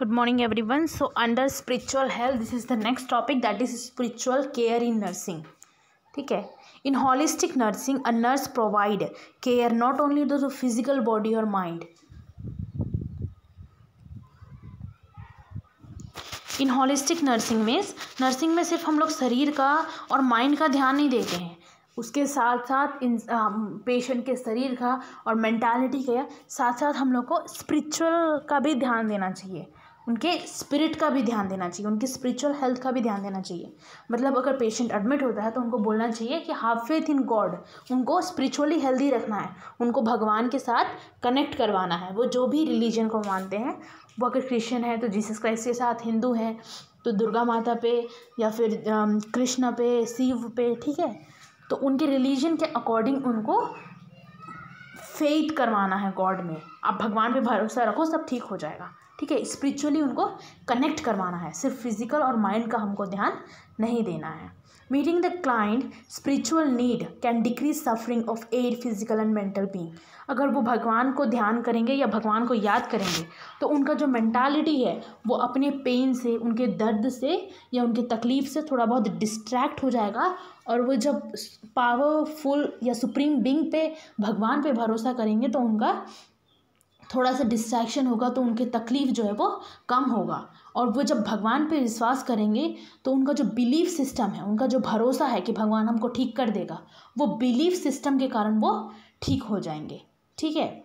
Good morning everyone so under spiritual health this is the next topic that is spiritual care in nursing ठीक है? In holistic nursing a nurse provide care not only to physical body और mind in holistic nursing means nursing में सिर्फ़ हम लोग शरीर का और माइंड का ध्यान नहीं देते हैं। उसके साथ साथ इन पेशेंट के शरीर का और मेंटालिटी का साथ साथ हम लोग को स्पिरिचुअल का भी ध्यान देना चाहिए। उनके स्पिरिट का भी ध्यान देना चाहिए, उनकी स्पिरिचुअल हेल्थ का भी ध्यान देना चाहिए। मतलब अगर पेशेंट एडमिट होता है तो उनको बोलना चाहिए कि हाफ़ फेथ इन गॉड उनको स्पिरिचुअली हेल्दी रखना है, उनको भगवान के साथ कनेक्ट करवाना है। वो जो भी रिलीजन को मानते हैं, वो अगर क्रिश्चियन है तो जीसस क्राइस्ट के साथ हिंदू हैं तो दुर्गा माता पे या फिर कृष्ण पे, शिव पे, ठीक है? तो उनके रिलीजन के अकॉर्डिंग उनको फेथ करवाना है गॉड में। आप भगवान पे भरोसा रखो, सब ठीक हो जाएगा। ठीक है स्पिरिचुअली उनको कनेक्ट करवाना है। सिर्फ़ फ़िज़िकल और माइंड का हमको ध्यान नहीं देना है। Meeting the client spiritual need can decrease suffering of aid physical and mental being अगर वो भगवान को ध्यान करेंगे या भगवान को याद करेंगे तो उनका जो मैंटालिटी है, वो अपने पेन से, उनके दर्द से या उनके तकलीफ़ से थोड़ा बहुत डिस्ट्रैक्ट हो जाएगा और वो जब पावरफुल या सुप्रीम बींग पे, भगवान पे भरोसा करेंगे तो उनका थोड़ा सा डिस्ट्रैक्शन होगा तो उनकी तकलीफ़ जो है वो कम होगा। और वो जब भगवान पे विश्वास करेंगे तो उनका जो बिलीफ सिस्टम है, उनका जो भरोसा है कि भगवान हमको ठीक कर देगा, वो बिलीफ सिस्टम के कारण वो ठीक हो जाएँगे। ठीक है?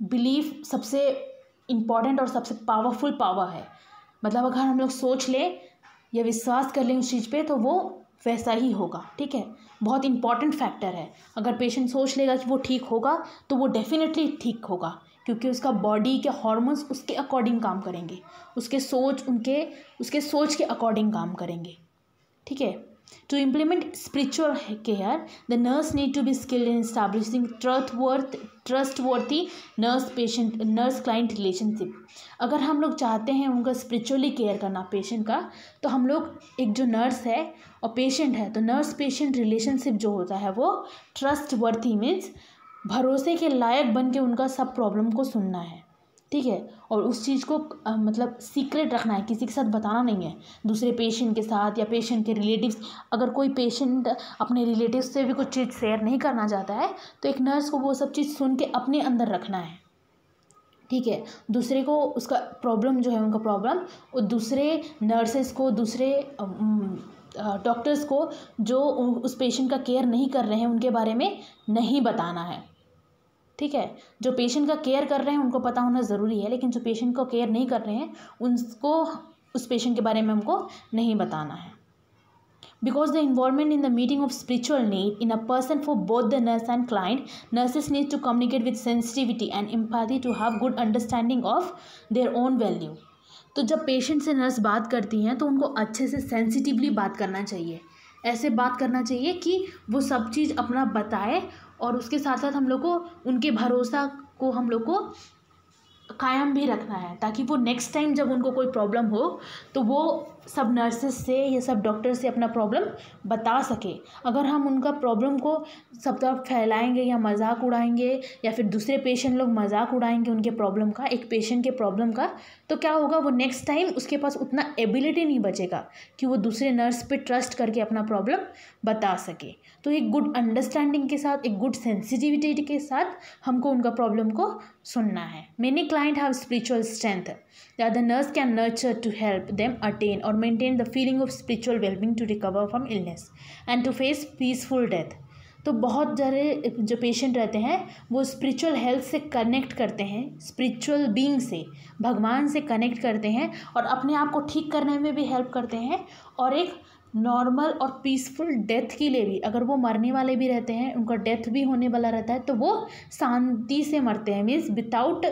बिलीफ सबसे इंपॉर्टेंट और सबसे पावरफुल पावर है। मतलब अगर हम लोग सोच लें या विश्वास कर लें उस चीज़ पे तो वो वैसा ही होगा, ठीक है? बहुत इंपॉर्टेंट फैक्टर है। अगर पेशेंट सोच लेगा कि वो ठीक होगा तो वो डेफिनेटली ठीक होगा, क्योंकि उसका बॉडी के हॉर्मोन्स उसके अकॉर्डिंग काम करेंगे। उसके सोच उनके, उसके सोच के अकॉर्डिंग काम करेंगे, ठीक है? To implement spiritual care, the nurse need to be skilled in establishing trustworthy trustworthy nurse patient nurse client relationship अगर हम लोग चाहते हैं उनका स्पिरिचुअली केयर करना पेशेंट का तो हम लोग एक जो नर्स है और पेशेंट है तो नर्स पेशेंट रिलेशनशिप जो होता है वो ट्रस्ट वर्थी मीन्स भरोसे के लायक बन के उनका सब प्रॉब्लम को सुनना है ठीक है? और उस चीज़ को मतलब सीक्रेट रखना है, किसी के साथ बताना नहीं है। दूसरे पेशेंट के साथ या पेशेंट के रिलेटिव्स अगर कोई पेशेंट अपने रिलेटिव्स से भी कुछ चीज़ शेयर नहीं करना चाहता है तो एक नर्स को वो सब चीज़ सुन के अपने अंदर रखना है। ठीक है? दूसरे को उसका प्रॉब्लम जो है, उनका प्रॉब्लम वो दूसरे नर्सेस को, दूसरे डॉक्टर्स को जो उस पेशेंट का केयर नहीं कर रहे हैं, उनके बारे में नहीं बताना है। ठीक है? जो पेशेंट का केयर कर रहे हैं, उनको पता होना ज़रूरी है, लेकिन जो पेशेंट को केयर नहीं कर रहे हैं, उनको, उस पेशेंट के बारे में हमको नहीं बताना है। Because the involvement in the meeting of spiritual need in a person for both the nurse and client nurses need to communicate with sensitivity and empathy to have good understanding of their own value तो जब patient से nurse बात करती हैं तो उनको अच्छे से सेंसिटिवली बात करना चाहिए। ऐसे बात करना चाहिए कि वो सब चीज़ अपना बताए और उसके साथ साथ हम लोग को उनके भरोसा को हम लोग को कायम भी रखना है, ताकि वो नेक्स्ट टाइम जब उनको कोई प्रॉब्लम हो तो वो सब नर्सेस से, या सब डॉक्टर से अपना प्रॉब्लम बता सके। अगर हम उनका प्रॉब्लम को सब तरफ़ फैलाएँगे या मज़ाक उड़ाएँगे, या फिर दूसरे पेशेंट लोग मज़ाक उड़ाएँगे उनके प्रॉब्लम का, एक पेशेंट के प्रॉब्लम का तो क्या होगा, वो नेक्स्ट टाइम उसके पास उतना एबिलिटी नहीं बचेगा कि वो दूसरे नर्स पे ट्रस्ट करके अपना प्रॉब्लम बता सके। तो एक गुड अंडरस्टैंडिंग के साथ, एक गुड सेंसिटिविटी के साथ हमको उनका प्रॉब्लम को सुनना है। Many client have spiritual strength that the nurse can nurture to help them attain or maintain the feeling of spiritual well-being to recover from illness and to face peaceful death. तो बहुत सारे जो patient रहते हैं, वो spiritual health से connect करते हैं स्पिरिचुअल बीइंग से, भगवान से कनेक्ट करते हैं और अपने आप को ठीक करने में भी हेल्प करते हैं और एक नॉर्मल और पीसफुल डेथ के लिए भी, अगर वो मरने वाले भी रहते हैं, उनका डेथ भी होने वाला रहता है तो वो शांति से मरते हैं means without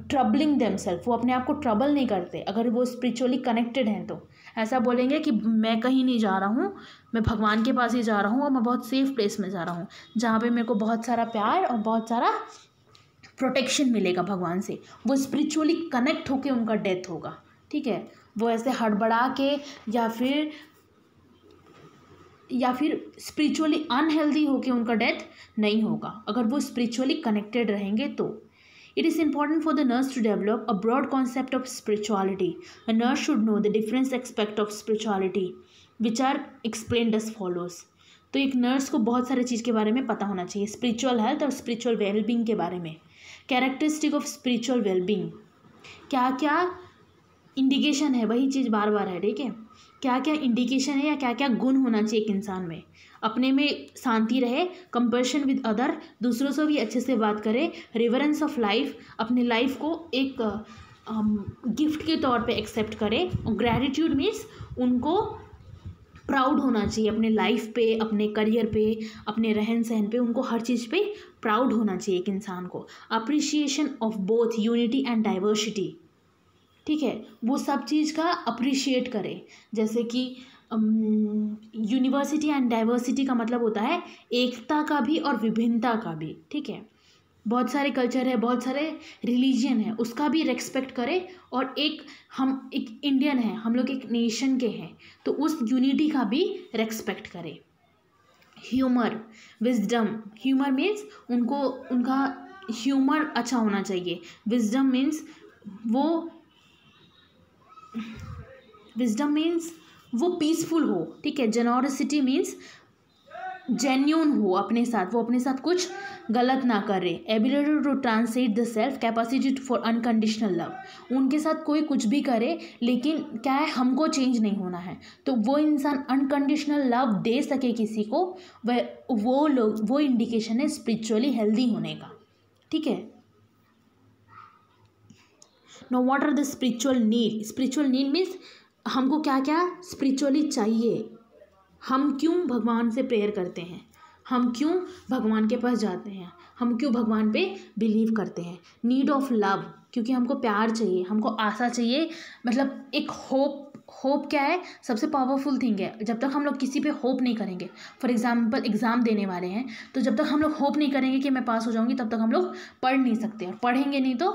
troubling them self वो अपने आप को ट्रबल नहीं करते, अगर वो स्पिरिचुअली कनेक्टेड हैं तो। ऐसा बोलेंगे कि मैं कहीं नहीं जा रहा हूँ, मैं भगवान के पास ही जा रहा हूँ और मैं बहुत सेफ़ प्लेस में जा रहा हूँ, जहाँ पे मेरे को बहुत सारा प्यार और बहुत सारा प्रोटेक्शन मिलेगा भगवान से। वो स्पिरिचुअली कनेक्ट होकर उनका डेथ होगा, ठीक है? वो ऐसे हड़बड़ा के या फिर या फिर स्पिरिचुअली अनहेल्दी होके उनका डेथ नहीं होगा, अगर वो स्पिरिचुअली कनेक्टेड रहेंगे तो। It is important for the nurse to develop a broad concept of spirituality. A nurse should know the different aspects of spirituality, which are explained as follows. तो एक नर्स को बहुत सारे चीज़ के बारे में पता होना चाहिए स्पिरिचुअल हेल्थ और स्पिरिचुअल वेलबींग के बारे में कैरेक्टरिस्टिक ऑफ़ स्पिरिचुअल वेलबींग क्या क्या इंडिकेशन है वही चीज़ बार बार है ठीक है क्या क्या इंडिकेशन है या क्या क्या गुण होना चाहिए एक इंसान में? अपने में शांति रहे कंपेशन विद अदर दूसरों से भी अच्छे से बात करे रिवरेंस ऑफ़ लाइफ अपने लाइफ को एक गिफ्ट के तौर पे एक्सेप्ट करे। ग्रैटिट्यूड मीन्स उनको प्राउड होना चाहिए अपने लाइफ पे, अपने करियर पे, अपने रहन सहन पे, उनको हर चीज़ पे प्राउड होना चाहिए एक इंसान को। Appreciation of both unity and diversity ठीक है? वो सब चीज़ का अप्रिशिएट करे। जैसे कि यूनिवर्सिटी एंड डाइवर्सिटी का मतलब होता है एकता का भी और विभिन्नता का भी, ठीक है? बहुत सारे कल्चर है, बहुत सारे रिलीजन है, उसका भी रेस्पेक्ट करें और एक, हम एक इंडियन है, हम लोग एक नेशन के हैं तो उस यूनिटी का भी रेस्पेक्ट करें। ह्यूमर विजडम ह्यूमर मीन्स उनको, उनका ह्यूमर अच्छा होना चाहिए। विजडम मीन्स वो विजडम मीन्स वो पीसफुल हो, ठीक है? जेनोरसिटी मीन्स जेन्यून हो अपने साथ, वो अपने साथ कुछ गलत ना करे। Ability to translate the self capacity for unconditional love उनके साथ कोई कुछ भी करे, लेकिन क्या है? हमको चेंज नहीं होना है। तो वो इंसान अनकंडीशनल लव दे सके किसी को, वह, वो लोग, वो इंडिकेशन है स्पिरिचुअली हेल्दी होने का। ठीक है? Know what are the spiritual need spiritual need means हमको क्या क्या स्पिरिचुअली चाहिए? हम क्यों भगवान से प्रेयर करते हैं? हम क्यों भगवान के पास जाते हैं? हम क्यों भगवान पे बिलीव करते हैं? नीड ऑफ़ लव क्योंकि हमको प्यार चाहिए, हमको आशा चाहिए। मतलब एक होप होप क्या है? सबसे पावरफुल थिंग है। जब तक हम लोग किसी पे होप नहीं करेंगे फॉर एग्जांपल एग्ज़ाम देने वाले हैं तो जब तक हम लोग होप नहीं करेंगे कि मैं पास हो जाऊँगी, तब तक हम लोग पढ़ नहीं सकते। और पढ़ेंगे नहीं तो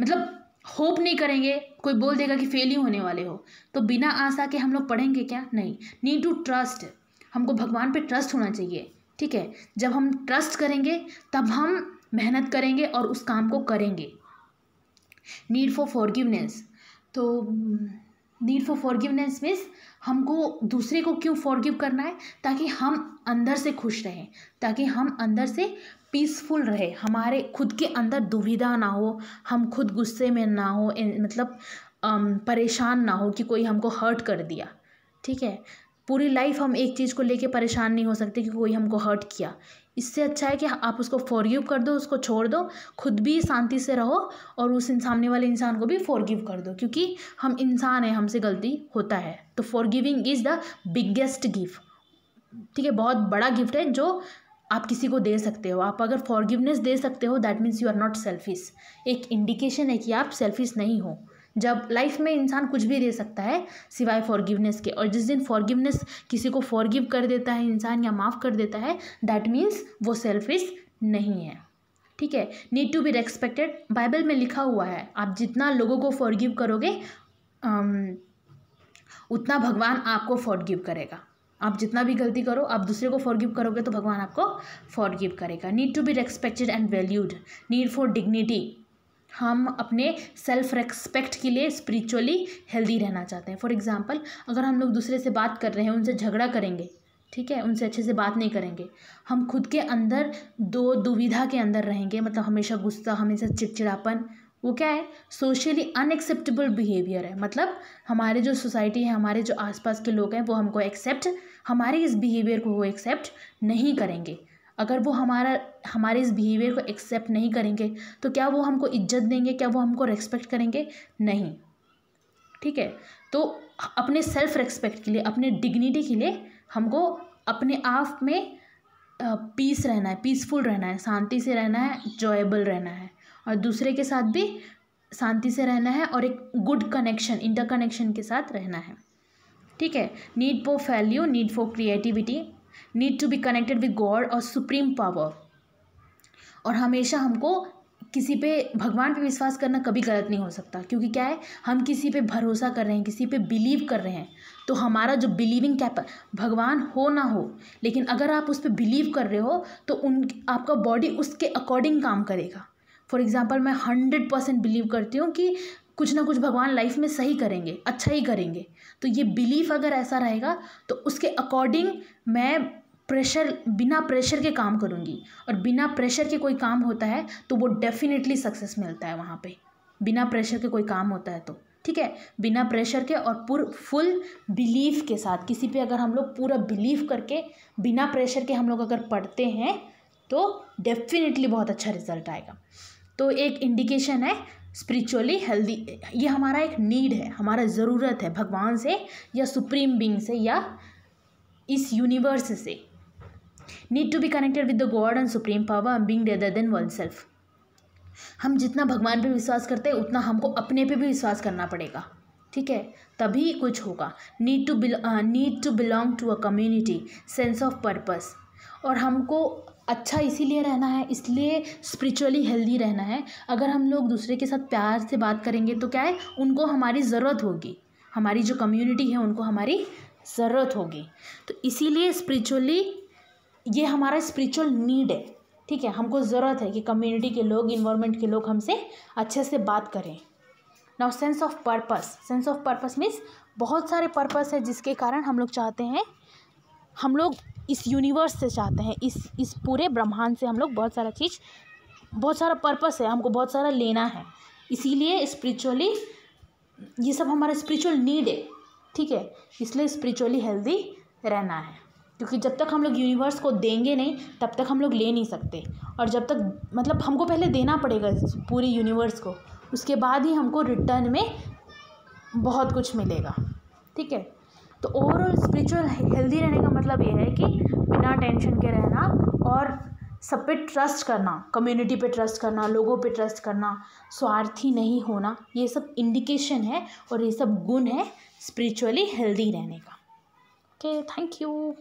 मतलब होप नहीं करेंगे, कोई बोल देगा कि फेल ही होने वाले हो। तो बिना आशा के हम लोग पढ़ेंगे क्या? नहीं। नीड टू ट्रस्ट हमको भगवान पे ट्रस्ट होना चाहिए, ठीक है? जब हम ट्रस्ट करेंगे, तब हम मेहनत करेंगे और उस काम को करेंगे। नीड फॉर फॉरगिवनेस तो नीड फॉर फॉरगिवनेस मीन्स हमको दूसरे को क्यों फॉरगिव करना है? ताकि हम अंदर से खुश रहें, ताकि हम अंदर से पीसफुल रहे। हमारे खुद के अंदर दुविधा ना हो, हम खुद गुस्से में ना हो मतलब परेशान ना हो कि कोई हमको हर्ट कर दिया। ठीक है? पूरी लाइफ हम एक चीज़ को लेके परेशान नहीं हो सकते कि कोई हमको हर्ट किया। इससे अच्छा है कि आप उसको फॉरगिव कर दो, उसको छोड़ दो, खुद भी शांति से रहो और उस सामने वाले इंसान को भी फॉरगिव कर दो, क्योंकि हम इंसान हैं, हमसे गलती होता है। तो forgiving is the biggest gift ठीक है? बहुत बड़ा गिफ्ट है जो आप किसी को दे सकते हो। आप अगर फॉरगिवनेस दे सकते हो that means you are not selfish एक इंडिकेशन है कि आप सेल्फिश नहीं हो। जब लाइफ में इंसान कुछ भी दे सकता है, सिवाय फॉरगिवनेस के। और जिस दिन फॉरगिवनेस किसी को फॉरगिव कर देता है इंसान या माफ़ कर देता है दैट मीन्स वो सेल्फिश नहीं है। ठीक है? Need to be respected Bible में लिखा हुआ है, आप जितना लोगों को फॉरगिव करोगे उतना भगवान आपको फॉरगिव करेगा। आप जितना भी गलती करो, आप दूसरे को फॉरगिव करोगे तो भगवान आपको फॉरगिव करेगा। Need to be respected and valued need for dignity हम अपने सेल्फ रेस्पेक्ट के लिए स्पिरिचुअली हेल्दी रहना चाहते हैं। फॉर एग्ज़ाम्पल अगर हम लोग दूसरे से बात कर रहे हैं, उनसे झगड़ा करेंगे, ठीक है? उनसे अच्छे से बात नहीं करेंगे। हम खुद के अंदर दो दुविधा के अंदर रहेंगे मतलब हमेशा गुस्सा, हमेशा चिड़चिड़ापन वो क्या है? सोशली अनएक्सेप्टेबल बिहेवियर है। मतलब हमारे जो सोसाइटी है, हमारे जो आसपास के लोग हैं, वो हमको एक्सेप्ट हमारे इस बिहेवियर को वो एक्सेप्ट नहीं करेंगे। अगर वो हमारा, हमारे इस बिहेवियर को एक्सेप्ट नहीं करेंगे तो क्या वो हमको इज़्ज़त देंगे? क्या वो हमको रेस्पेक्ट करेंगे? नहीं। ठीक है? तो अपने सेल्फ रेस्पेक्ट के लिए, अपने डिग्निटी के लिए हमको अपने आप में पीस रहना है पीसफुल रहना है, शांति से रहना है जॉयबल रहना है। और दूसरे के साथ भी शांति से रहना है और एक गुड कनेक्शन इंटर कनेक्शन के साथ रहना है। ठीक है? Need for value need for creativity need to be connected with God और सुप्रीम पावर और हमेशा हमको किसी पे भगवान पे विश्वास करना कभी गलत नहीं हो सकता, क्योंकि क्या है? हम किसी पे भरोसा कर रहे हैं, किसी पे बिलीव कर रहे हैं तो हमारा जो बिलीविंग कैप भगवान हो ना हो, लेकिन अगर आप उस पर बिलीव कर रहे हो तो उन, आपका बॉडी उसके अकॉर्डिंग काम करेगा। फॉर एग्ज़ाम्पल मैं हंड्रेड परसेंट बिलीव करती हूँ कि कुछ ना कुछ भगवान लाइफ में सही करेंगे अच्छा ही करेंगे। तो ये बिलीफ अगर ऐसा रहेगा तो उसके अकॉर्डिंग मैं प्रेशर बिना प्रेशर के काम करूँगी। और बिना प्रेशर के कोई काम होता है तो वो डेफिनेटली सक्सेस मिलता है वहाँ पे। बिना प्रेशर के कोई काम होता है तो। ठीक है? बिना प्रेशर के और पूर फुल बिलीफ के साथ। किसी पे अगर हम लोग पूरा बिलीव करके, बिना प्रेशर के हम लोग अगर पढ़ते हैं तो डेफिनेटली बहुत अच्छा रिज़ल्ट आएगा। तो एक इंडिकेशन है स्पिरिचुअली हेल्दी ये हमारा एक नीड है, हमारा ज़रूरत है भगवान से या सुप्रीम बींग से या इस यूनिवर्स से। Need to be connected with the God and supreme power and being rather than one self हम जितना भगवान पे विश्वास करते हैं, उतना हमको अपने पे भी विश्वास करना पड़ेगा। ठीक है? तभी कुछ होगा। Need to need to belong to a community sense of purpose और हमको अच्छा इसीलिए रहना है, इसलिए स्पिरिचुअली हेल्दी रहना है। अगर हम लोग दूसरे के साथ प्यार से बात करेंगे तो क्या है? उनको हमारी ज़रूरत होगी। हमारी जो कम्युनिटी है, उनको हमारी ज़रूरत होगी। तो इसीलिए स्पिरिचुअली ये हमारा स्पिरिचुअल नीड है। ठीक है? हमको ज़रूरत है कि कम्युनिटी के लोग इन्वायरमेंट के लोग हमसे अच्छे से बात करें। Now sense of purpose sense of purpose means बहुत सारे पर्पस है जिसके कारण हम लोग चाहते हैं, हम लोग इस यूनिवर्स से चाहते हैं। इस इस पूरे ब्रह्मांड से हम लोग बहुत सारा चीज़, बहुत सारा पर्पस है, हमको बहुत सारा लेना है। इसीलिए स्पिरिचुअली ये सब हमारा स्पिरिचुअल नीड है, ठीक है? इसलिए स्पिरिचुअली हेल्दी रहना है। क्योंकि जब तक हम लोग यूनिवर्स को देंगे नहीं, तब तक हम लोग ले नहीं सकते। और जब तक मतलब हमको पहले देना पड़ेगा पूरी यूनिवर्स को, उसके बाद ही हमको रिटर्न में बहुत कुछ मिलेगा, ठीक है? तो ओवरऑल स्पिरिचुअल हेल्दी रहने का मतलब ये है कि बिना टेंशन के रहना और सब पे ट्रस्ट करना कम्युनिटी पे ट्रस्ट करना, लोगों पे ट्रस्ट करना, स्वार्थी नहीं होना, ये सब इंडिकेशन है और ये सब गुण है स्पिरिचुअली हेल्दी रहने का। Okay thank you